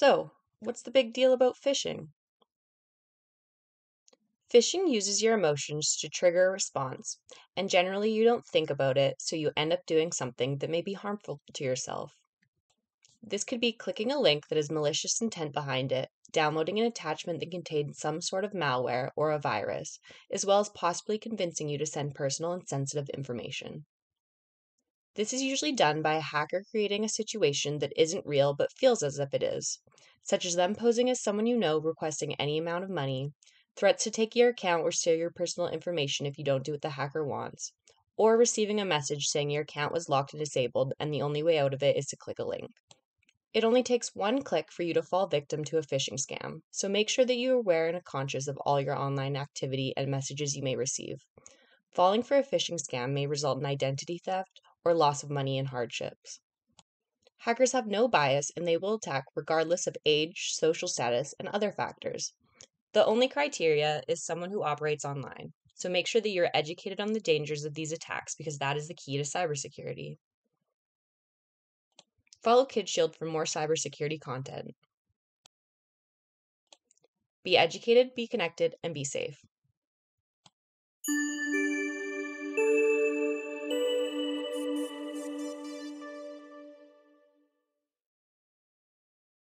So, what's the big deal about phishing? Phishing uses your emotions to trigger a response, and generally you don't think about it, so you end up doing something that may be harmful to yourself. This could be clicking a link that has malicious intent behind it, downloading an attachment that contains some sort of malware or a virus, as well as possibly convincing you to send personal and sensitive information. This is usually done by a hacker creating a situation that isn't real but feels as if it is, such as them posing as someone you know requesting any amount of money, threats to take your account or steal your personal information if you don't do what the hacker wants, or receiving a message saying your account was locked and disabled and the only way out of it is to click a link. It only takes one click for you to fall victim to a phishing scam, so make sure that you are aware and conscious of all your online activity and messages you may receive. Falling for a phishing scam may result in identity theft or loss of money and hardships. Hackers have no bias and they will attack regardless of age, social status, and other factors. The only criteria is someone who operates online, so make sure that you're educated on the dangers of these attacks because that is the key to cybersecurity. Follow KidsSHIELD for more cybersecurity content. Be educated, be connected, and be safe.